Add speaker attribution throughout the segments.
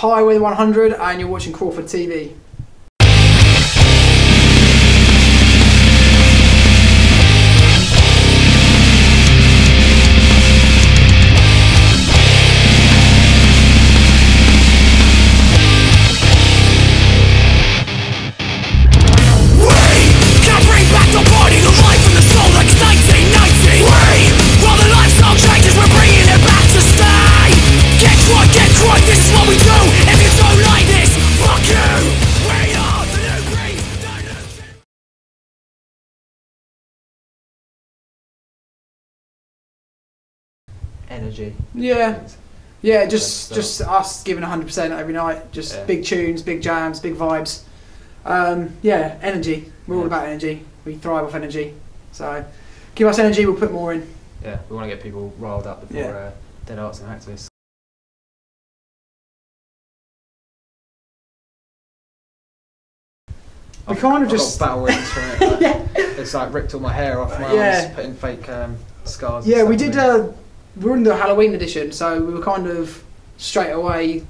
Speaker 1: Highway 100 and you're watching Craufurd TV.
Speaker 2: Energy.
Speaker 1: Yeah. Yeah, just
Speaker 2: So-
Speaker 1: just us giving 100% every night. Just
Speaker 2: Yeah.
Speaker 1: big tunes, big jams, big vibes. Um, yeah, energy. We're all about energy. We thrive off energy. So give us energy, we'll put more in.
Speaker 2: Yeah, we want to get people riled up before
Speaker 1: Yeah.
Speaker 2: uh, dead arts and activists.
Speaker 1: We kind of
Speaker 2: I've
Speaker 1: just-
Speaker 2: battle wounds from it. like,
Speaker 1: yeah.
Speaker 2: It's like ripped all my hair off my
Speaker 1: Yeah.
Speaker 2: arms, putting fake um, scars.
Speaker 1: Yeah, we did. Uh, we were in the Halloween edition, so we were kind of straight away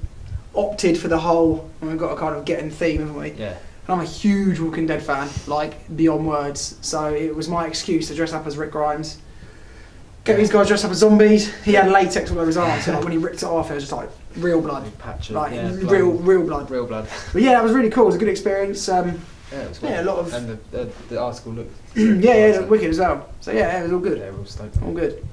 Speaker 1: opted for the whole. And we've got a kind of getting theme, haven't we?
Speaker 2: yeah,
Speaker 1: And I'm a huge Walking Dead fan, like beyond words. So it was my excuse to dress up as Rick Grimes. Get these guys dressed up as zombies. He had latex all over his arms, so like when he ripped it off, it was just like real blood,
Speaker 2: big patch of
Speaker 1: like
Speaker 2: yeah, blood.
Speaker 1: real, real blood.
Speaker 2: real blood.
Speaker 1: But yeah, that was really cool. It was a good experience. Um,
Speaker 2: Yeah, it was
Speaker 1: Yeah, a lot of-
Speaker 2: and the, the, the article looked.
Speaker 1: yeah, yeah, wicked as well. So yeah, it was all good.
Speaker 2: Yeah, stoked.
Speaker 1: All good.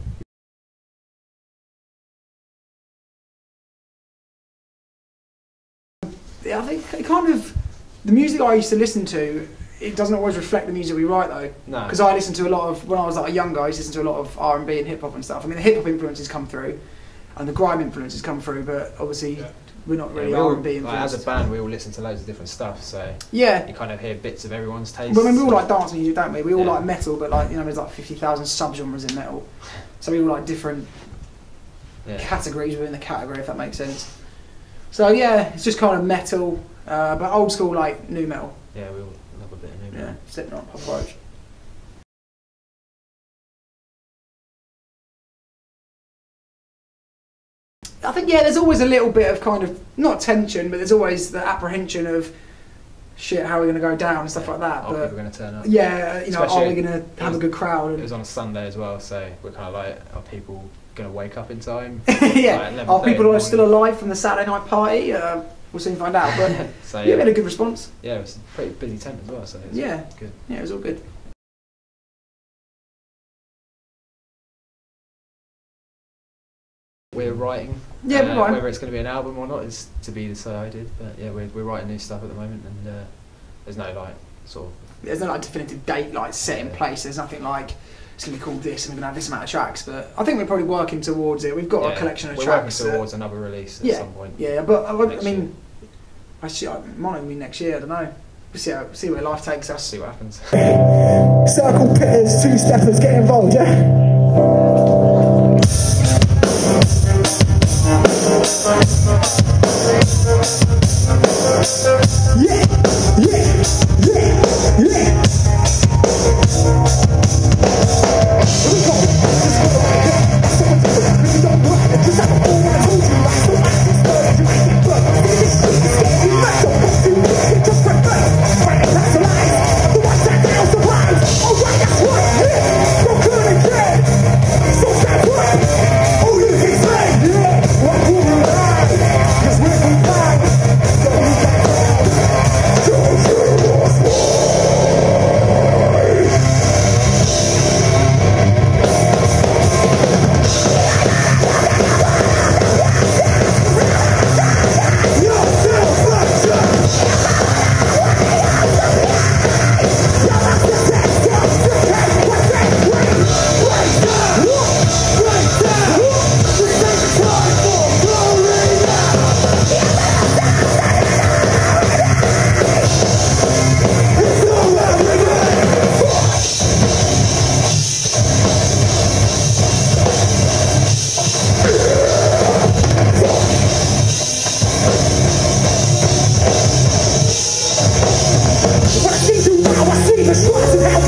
Speaker 1: I think it kind of the music I used to listen to. It doesn't always reflect the music we write though,
Speaker 2: No,
Speaker 1: because I listened to a lot of when I was like a young guy. I used to listen to a lot of R and B and hip hop and stuff. I mean, the hip hop influences come through, and the grime influences come through, but obviously
Speaker 3: Yeah.
Speaker 1: we're not
Speaker 2: yeah,
Speaker 1: really
Speaker 2: we all-
Speaker 1: R and B
Speaker 2: like, as a band, we all listen to loads of different stuff, so
Speaker 1: yeah,
Speaker 2: you kind of hear bits of everyone's taste.
Speaker 1: Well, I mean, we all like dance music, don't we? We all
Speaker 2: Yeah.
Speaker 1: like metal, but like you know, there's like fifty thousand subgenres in metal, so we all like different
Speaker 2: yeah.
Speaker 1: categories within the category, if that makes sense. So yeah, it's just kind of metal, uh, but old school like nu metal.
Speaker 2: yeah, we all love a bit of new
Speaker 1: Yeah,
Speaker 2: metal.
Speaker 1: Slipknot, Papa Roach. I think yeah, there's always a little bit of kind of not tension, but there's always the apprehension of shit, how are we going to go down and stuff like that.
Speaker 2: Are people going to turn up?
Speaker 1: yeah, you know, are we going to have a good crowd?
Speaker 2: It was on a Sunday as well, so we're kind of like, are people going to wake up in time?
Speaker 1: yeah,
Speaker 2: Like 11:30
Speaker 1: are people still alive from the Saturday night party? Uh, we'll soon find out. But
Speaker 2: so
Speaker 1: yeah, we
Speaker 2: yeah,
Speaker 1: had a good response.
Speaker 2: yeah, it was a pretty busy tent as well. So it was
Speaker 1: Yeah.
Speaker 2: good.
Speaker 1: Yeah, it was all good.
Speaker 2: We're writing.
Speaker 1: Yeah,
Speaker 2: uh,
Speaker 1: we're writing.
Speaker 2: Whether it's going to be an album or not is to be decided. But yeah, we're, we're writing new stuff at the moment, and uh, there's no like sort of
Speaker 1: There's no like definitive date like set in place. There's nothing like it's gonna be called this and we're gonna have this amount of tracks. But I think we're probably working towards it. We've got a collection of tracks.
Speaker 2: we're
Speaker 1: tracks.
Speaker 2: working
Speaker 1: that-
Speaker 2: towards another release at
Speaker 1: yeah,
Speaker 2: some point.
Speaker 1: yeah, but uh, I, I
Speaker 2: next
Speaker 1: mean, I see, it might even be next year. I don't know. We'll see how see where life takes
Speaker 2: Let's see what happens.
Speaker 4: Circle pitters, two steppers, get involved, yeah? Yeah, What